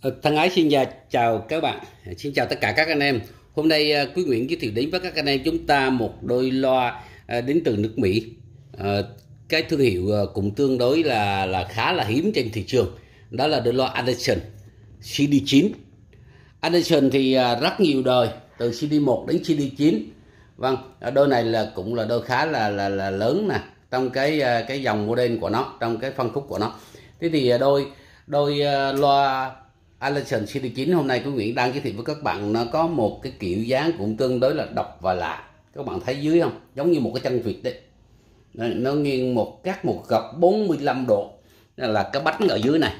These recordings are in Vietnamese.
Ờ, thân ái xin chào, các bạn, xin chào tất cả các anh em. Hôm nay ờ, Quý Nguyễn giới thiệu đến với các anh em chúng ta một đôi loa ờ, đến từ nước Mỹ. Cái thương hiệu cũng tương đối là là khá là hiếm trên thị trường. Đó là đôi loa Anderson CD9. Anderson thì rất nhiều đời, từ CD1 đến CD9. Vâng, đôi này là cũng là đôi khá là là là lớn nè trong cái cái dòng model của nó, trong cái phân khúc của nó. Thế thì đôi đôi loa loa City CD9 hôm nay của Nguyễn đang giới thiệu với các bạn nó có một cái kiểu dáng cũng tương đối là độc và lạ. Các bạn thấy dưới không? Giống như một cái chân vịt đấy. Nó, nó nghiêng một các một góc 45 độ. Là cái bánh ở dưới này.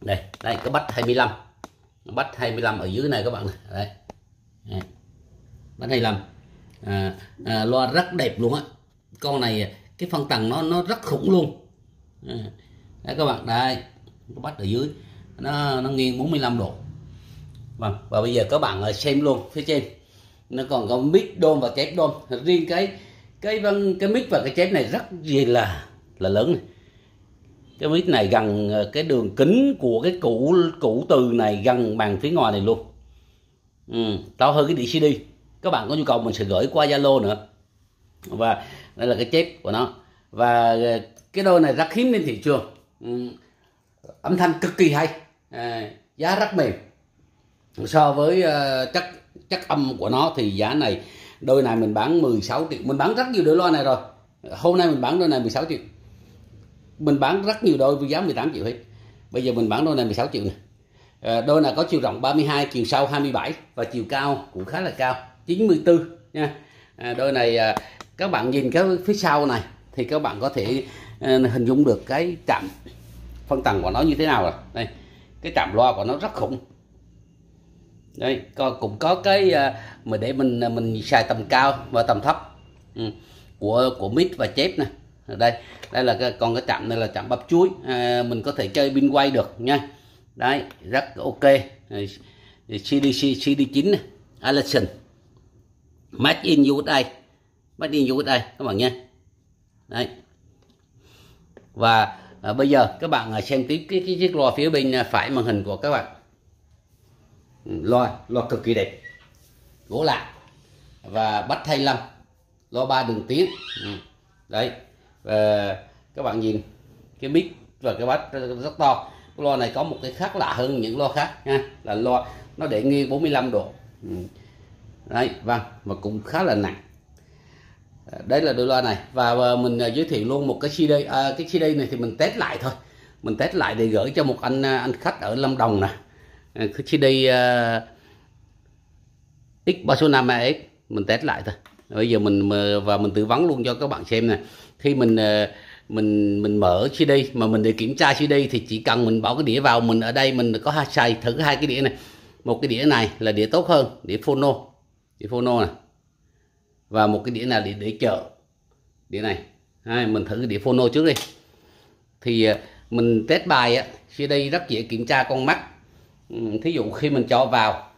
Đây đây cái bách 25 bách 25 ở dưới này các bạn này. Đây. Đây. bách 25 à, à, loa rất đẹp luôn á. Con này cái phân tầng nó nó rất khủng luôn. À, đấy các bạn đây cái bách ở dưới nó nó nghiêng 45 độ. Vâng và bây giờ các bạn ờ, xem luôn phía trên. Nó còn có mic đôn và chép đôn riêng cái cái vân cái mic và cái chép này rất gì là là lớn này. Cái mic này gần ờ, cái đường kính của cái củ củ từ này gần bàn phía ngoài này luôn. Ừ, to hơn cái đĩa CD các bạn có nhu cầu mình sẽ gửi qua Zalo nữa. Và đây là cái chép của nó. Và ờ, cái đôi này rất hiếm trên thị trường. Ừ, âm thanh cực kỳ hay à, giá rất mềm. So với uh, chất chất âm của nó thì giá này đôi này mình bán 16 triệu mình bán rất nhiều đôi loa này rồi. Hôm nay mình bán đôi này 16 triệu. Mình bán rất nhiều đôi với giá 18 triệu hết. Bây giờ mình bán đôi này 16 triệu này à, ờ, đôi này có chiều rộng 32 chiều sâu 27 và chiều cao cũng khá là cao 94 nha. À, đôi này à, các bạn nhìn cái phía sau này thì các bạn có thể à, hình dung được cái chạm phân tầng của nó như thế nào rồi. Đây cái trạm loa của nó rất khủng. Đây còn cũng có cái à, mà để mình à, mình xài tầm cao và tầm thấp ừ. của của mít và chép này ở đây đây là cái, còn cái chạm này là chạm bắp chuối à, mình có thể chơi pin quay được nha. Đấy rất ok. CDC CD9 này Made in USA Made in USA các bạn nha. Đấy. Và à, bây giờ các bạn ờ, xem tiếp cái, cái chiếc loa phía bên ờ, phải màn hình của các bạn. Ừ, loa loa cực kỳ đẹp. Gỗ lạ và bắt 25 loa ba đường tiếng ừ. đấy. Và các bạn nhìn cái mic và cái bát rất to. Cái loa này có một cái khác lạ hơn những loa khác nha. Là loa nó để nghiêng 45 độ. Ừ. đấy vâng và cũng khá là nặng. Ờ, đây là đôi loa này. Và, ờ, mình ờ, giới thiệu luôn một cái CD à, cái CD này thì mình test lại thôi. Mình test lại để gửi cho một anh anh khách ở Lâm Đồng nè. Cái CD uh, X 305 AX mình test lại thôi. Bây giờ mình và mình tư vấn luôn cho các bạn xem nè. Khi mình uh, mình mình mở CD mà mình để kiểm tra CD thì chỉ cần mình bỏ cái đĩa vào mình ở đây mình có hai xài thử hai cái đĩa này. Một cái đĩa này là đĩa tốt hơn đĩa phono. Đĩa phono này và một cái đĩa là để để chở đĩa này. Hai, mình thử cái đĩa phono trước đi. Thì à, mình test bài á khi đây rất dễ kiểm tra con mắt. Ừ, thí dụ khi mình cho vào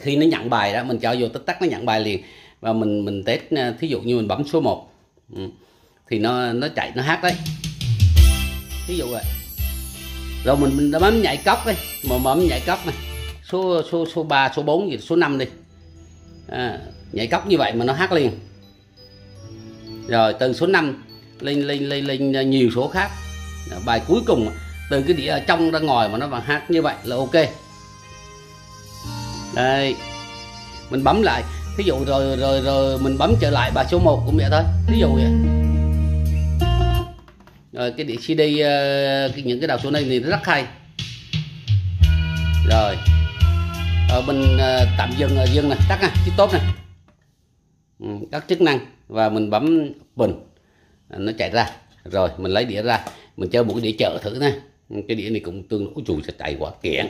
khi nó nhận bài đó mình cho vô tích tắc nó nhận bài liền. Và mình mình test à, thí dụ như mình bấm số 1 ừ, thì nó nó chạy nó hát đấy. Thí dụ vậy. Rồi mình, mình bấm nhảy cốc đi. Mà bấm nhảy cốc này. Số số số 3 số 4 gì số 5 đi. À, nhảy cốc như vậy mà nó hát liền. Rồi, từ số 5 lên lên lên lên ờ, nhiều số khác. Bài cuối cùng, từ cái đĩa trong ra ngoài mà nó vẫn hát như vậy là ok. Đây, mình bấm lại. Thí dụ rồi rồi rồi mình bấm trở lại bài số 1 cũng vậy thôi. Ví dụ vậy. Rồi, cái đĩa CD ờ, cái những cái đầu số này thì rất hay. Rồi. Ở mình ờ, tạm dừng dừng này tắt này chiếc tốt này Ừ, các chức năng và mình bấm bình à, nó chạy ra. Rồi mình lấy đĩa ra. Mình chơi một cái đĩa chợ thử nè cái đĩa này cũng tương đối chùi sẽ chạy quá kiện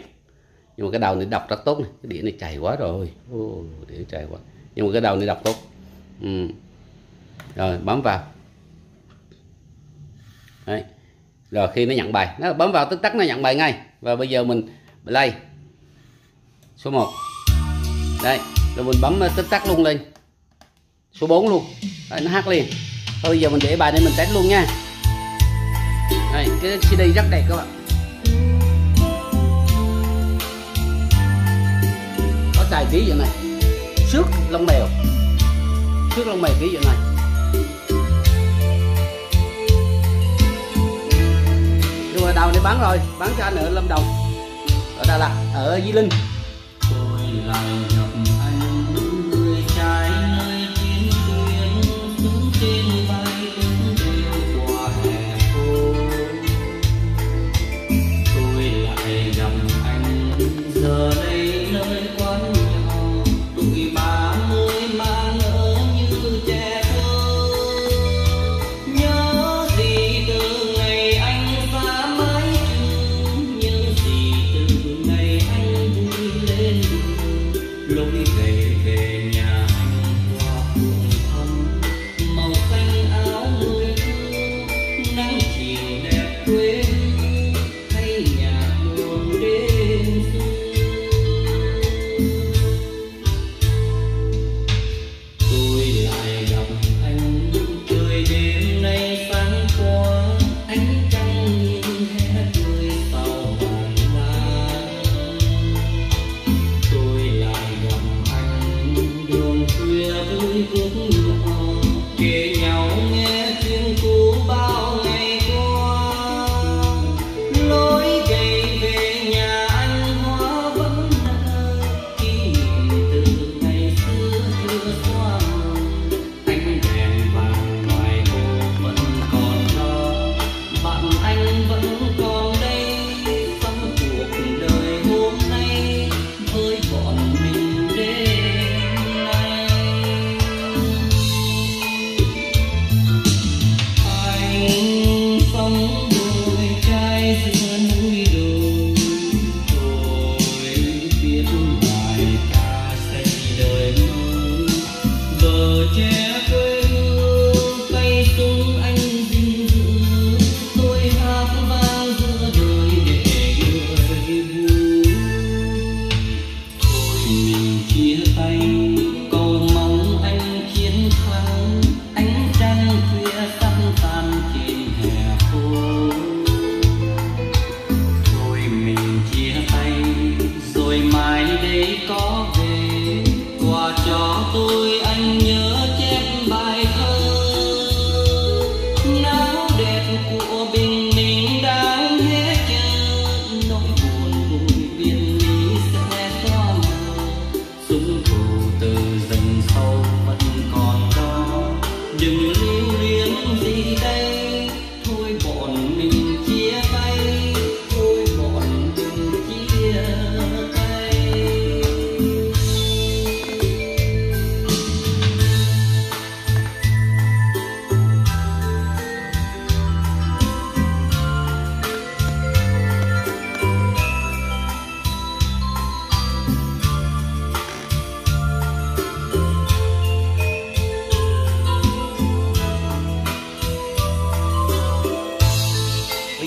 nhưng mà cái đầu này đọc rất tốt này. Cái đĩa này chạy quá rồi. Ô, đĩa chạy quá. Nhưng mà cái đầu này đọc tốt. Ừ. rồi bấm vào. Đấy. rồi khi nó nhận bài. Nó bấm vào tức tắc nó nhận bài ngay. Và bây giờ mình play số 1 đây rồi mình bấm ờ, tức tắc luôn lên số 4 luôn. Đấy, nó hát liền. Thôi bây giờ mình để bài này mình test luôn nha. Đấy, cái CD rất đẹp các bạn. Có tài trí vậy này. Xước lông mèo xước lông mèo ký vậy này. Nhưng mà đầu này bán rồi. Bán cho anh ở lâm đồng. Ở đà lạt ở di linh. Tôi lại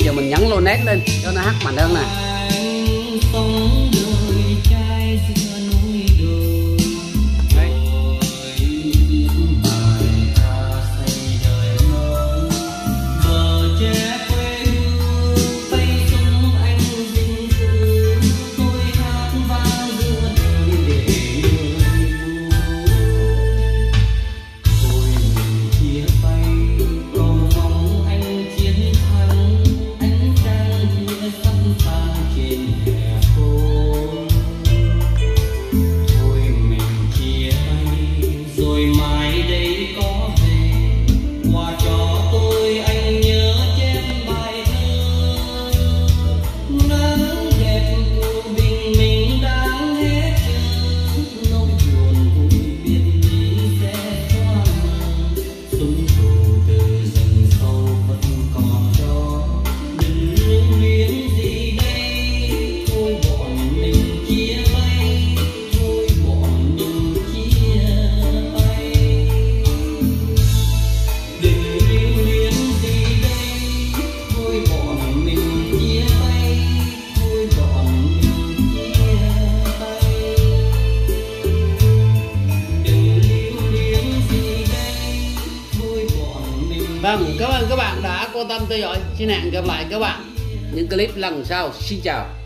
giờ mình nhấn lô nét lên cho nó hát mạnh hơn nè. theo dõi xin hẹn gặp lại các bạn. Những clip lần sau. Xin chào.